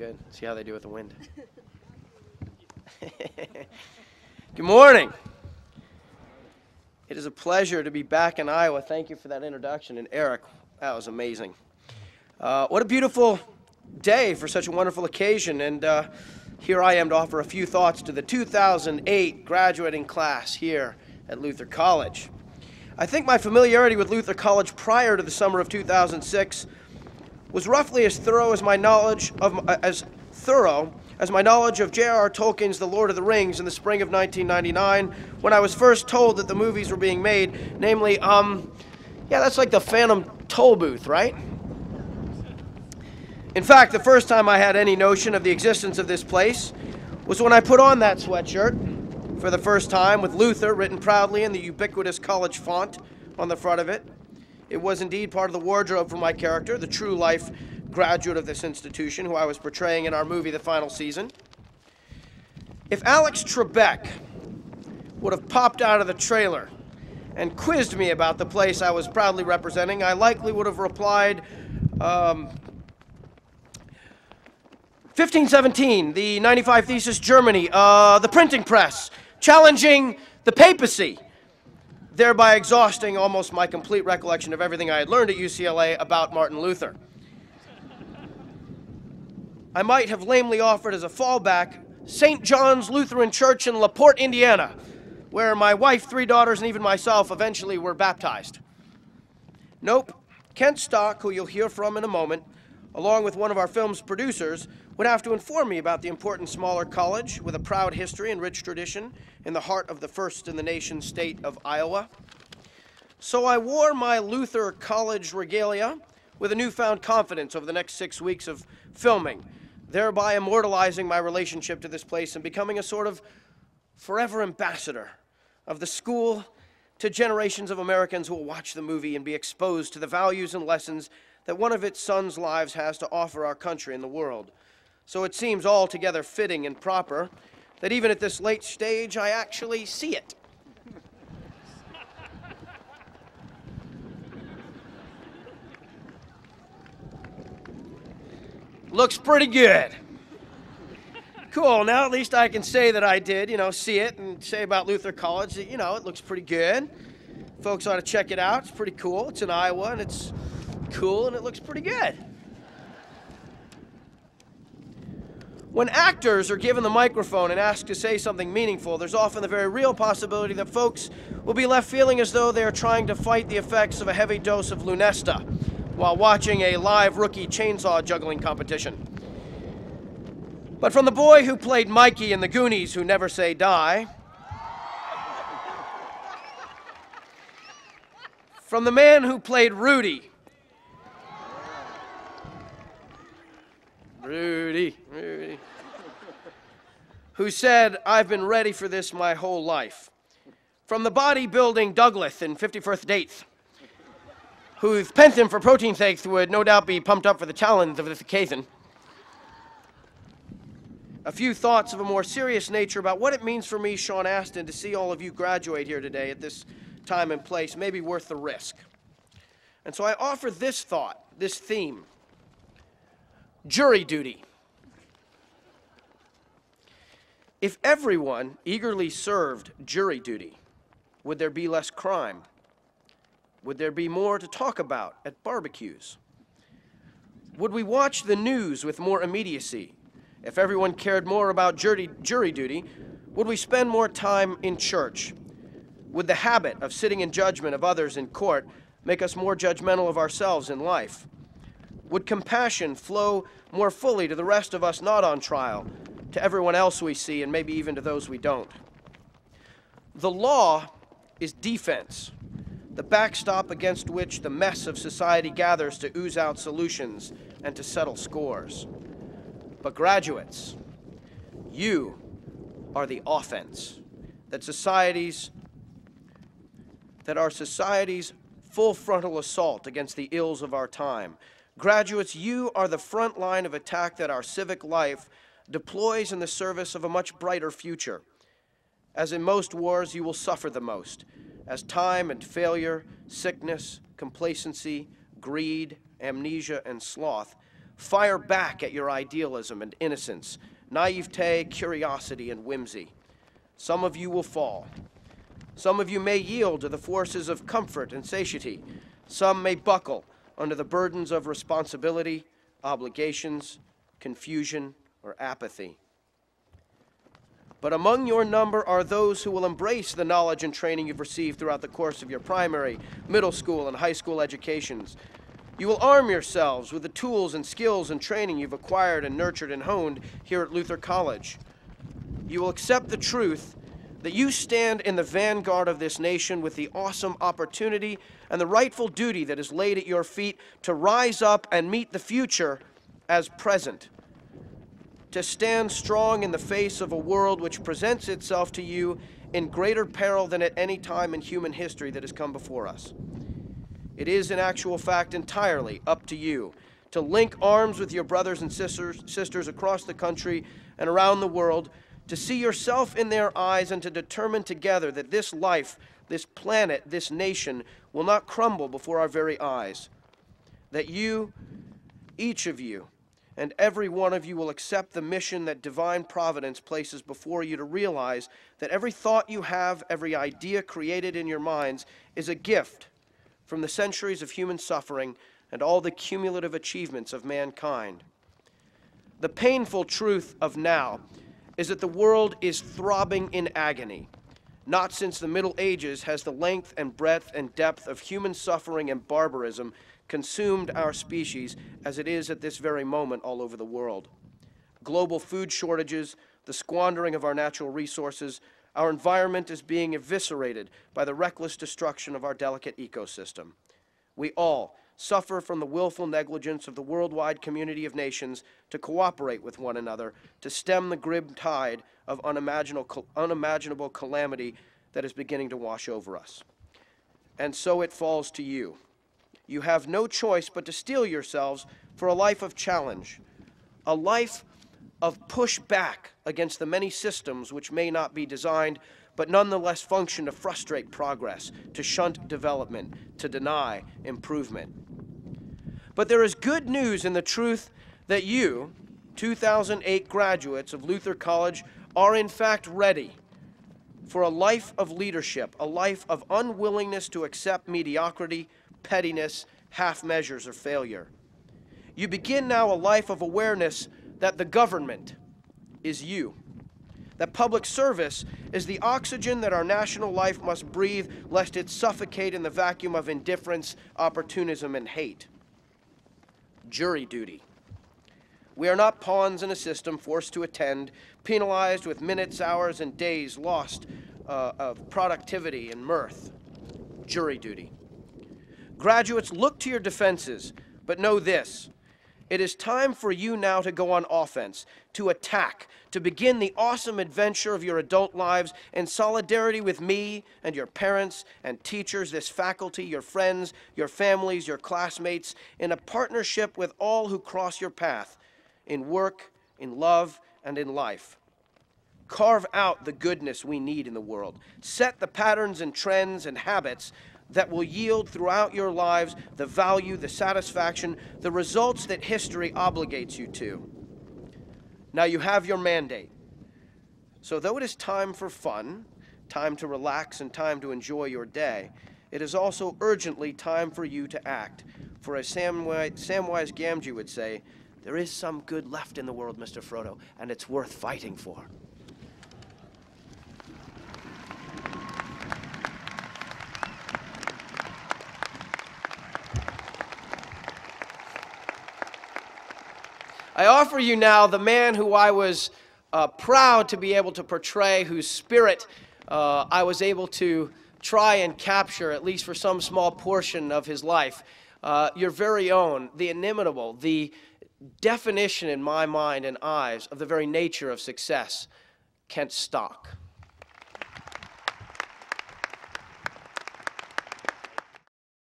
Good. See how they do with the wind. good morning. It is a pleasure to be back in Iowa. Thank you for that introduction. And Eric, that was amazing. Uh, what a beautiful day for such a wonderful occasion. And uh, here I am to offer a few thoughts to the 2008 graduating class here at Luther College. I think my familiarity with Luther College prior to the summer of 2006 was roughly as thorough as my knowledge of uh, as thorough as my knowledge of J.R.R. Tolkien's The Lord of the Rings in the spring of 1999 when I was first told that the movies were being made, namely, um, yeah, that's like the Phantom Tollbooth, right? In fact, the first time I had any notion of the existence of this place was when I put on that sweatshirt for the first time with Luther written proudly in the ubiquitous college font on the front of it. It was indeed part of the wardrobe for my character, the true life graduate of this institution who I was portraying in our movie The Final Season. If Alex Trebek would have popped out of the trailer and quizzed me about the place I was proudly representing, I likely would have replied, um, 1517, the 95 Thesis Germany, uh, the printing press, challenging the papacy, thereby exhausting almost my complete recollection of everything I had learned at UCLA about Martin Luther. I might have lamely offered as a fallback St. John's Lutheran Church in LaPorte, Indiana, where my wife, three daughters, and even myself eventually were baptized. Nope. Kent Stock, who you'll hear from in a moment, along with one of our film's producers, would have to inform me about the important smaller college with a proud history and rich tradition in the heart of the first in the nation state of Iowa. So I wore my Luther College regalia with a newfound confidence over the next six weeks of filming, thereby immortalizing my relationship to this place and becoming a sort of forever ambassador of the school to generations of Americans who will watch the movie and be exposed to the values and lessons that one of its sons' lives has to offer our country and the world. So it seems altogether fitting and proper that even at this late stage, I actually see it. Looks pretty good. Cool, now at least I can say that I did, you know, see it and say about Luther College that, you know, it looks pretty good. Folks ought to check it out. It's pretty cool. It's in Iowa and it's cool and it looks pretty good. When actors are given the microphone and asked to say something meaningful, there's often the very real possibility that folks will be left feeling as though they are trying to fight the effects of a heavy dose of Lunesta while watching a live rookie chainsaw juggling competition. But from the boy who played Mikey in the Goonies Who Never Say Die, from the man who played Rudy, Rudy, Rudy, who said, I've been ready for this my whole life. From the bodybuilding Douglas in 50 First Dates, whose penchant for protein shakes would no doubt be pumped up for the challenge of this occasion. A few thoughts of a more serious nature about what it means for me, Sean Astin, to see all of you graduate here today at this time and place may be worth the risk. And so I offer this thought, this theme jury duty. If everyone eagerly served jury duty, would there be less crime? Would there be more to talk about at barbecues? Would we watch the news with more immediacy? If everyone cared more about jury, jury duty, would we spend more time in church? Would the habit of sitting in judgment of others in court make us more judgmental of ourselves in life? Would compassion flow more fully to the rest of us not on trial, to everyone else we see, and maybe even to those we don't? The law is defense, the backstop against which the mess of society gathers to ooze out solutions and to settle scores. But, graduates, you are the offense that society's that our society's full frontal assault against the ills of our time Graduates, you are the front line of attack that our civic life deploys in the service of a much brighter future. As in most wars, you will suffer the most, as time and failure, sickness, complacency, greed, amnesia, and sloth Fire back at your idealism and innocence, naivete, curiosity, and whimsy. Some of you will fall. Some of you may yield to the forces of comfort and satiety. Some may buckle under the burdens of responsibility, obligations, confusion, or apathy. But among your number are those who will embrace the knowledge and training you've received throughout the course of your primary, middle school, and high school educations. You will arm yourselves with the tools and skills and training you've acquired and nurtured and honed here at Luther College. You will accept the truth that you stand in the vanguard of this nation with the awesome opportunity and the rightful duty that is laid at your feet to rise up and meet the future as present to stand strong in the face of a world which presents itself to you in greater peril than at any time in human history that has come before us. It is, in actual fact, entirely up to you to link arms with your brothers and sisters, sisters across the country and around the world, to see yourself in their eyes and to determine together that this life, this planet, this nation will not crumble before our very eyes. That you, each of you, and every one of you will accept the mission that divine providence places before you to realize that every thought you have, every idea created in your minds is a gift from the centuries of human suffering and all the cumulative achievements of mankind. The painful truth of now is that the world is throbbing in agony. Not since the Middle Ages has the length and breadth and depth of human suffering and barbarism consumed our species as it is at this very moment all over the world. Global food shortages, the squandering of our natural resources, our environment is being eviscerated by the reckless destruction of our delicate ecosystem. We all suffer from the willful negligence of the worldwide community of nations to cooperate with one another to stem the grim tide of unimaginable, unimaginable calamity that is beginning to wash over us. And so it falls to you you have no choice but to steel yourselves for a life of challenge, a life of pushback against the many systems which may not be designed but nonetheless function to frustrate progress, to shunt development, to deny improvement. But there is good news in the truth that you, 2008 graduates of Luther College, are in fact ready for a life of leadership, a life of unwillingness to accept mediocrity pettiness, half measures, or failure. You begin now a life of awareness that the government is you, that public service is the oxygen that our national life must breathe, lest it suffocate in the vacuum of indifference, opportunism, and hate. Jury duty. We are not pawns in a system forced to attend, penalized with minutes, hours, and days lost uh, of productivity and mirth. Jury duty. Graduates, look to your defenses, but know this. It is time for you now to go on offense, to attack, to begin the awesome adventure of your adult lives in solidarity with me and your parents and teachers, this faculty, your friends, your families, your classmates, in a partnership with all who cross your path in work, in love, and in life. Carve out the goodness we need in the world. Set the patterns and trends and habits that will yield throughout your lives the value, the satisfaction, the results that history obligates you to. Now you have your mandate. So, though it is time for fun, time to relax, and time to enjoy your day, it is also urgently time for you to act. For as Samwise, Gamgee would say, there is some good left in the world, Mr. Frodo, and it's worth fighting for. I offer you now the man who I was uh, proud to be able to portray, whose spirit uh, I was able to try and capture, at least for some small portion of his life. Uh, your very own, the inimitable, the definition in my mind and eyes of the very nature of success, Kent Stock.